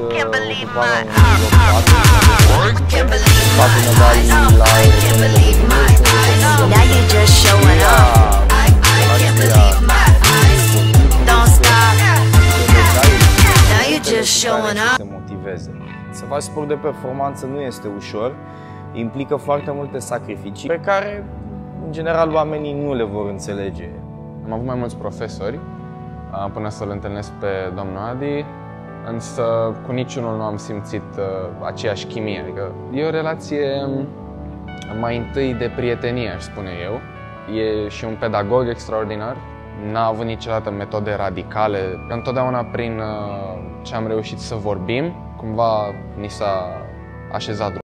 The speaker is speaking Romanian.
ocuparea unui loc 4 patru medalii la Europene de București, Now you just showing la up. Don't stop. Now you just showing up. se motiveze. Să faci sport de performanță nu este ușor, implică foarte multe sacrificii pe care, în general, oamenii nu le vor înțelege. Am avut mai mulți profesori uh, până să-l întâlnesc pe domnul Adi, însă cu niciunul nu am simțit uh, aceeași chimie. Adică e o relație um, mai întâi de prietenie, aș spune eu. E și un pedagog extraordinar. N-a avut niciodată metode radicale. Întotdeauna prin uh, ce am reușit să vorbim, cumva ni s-a așezat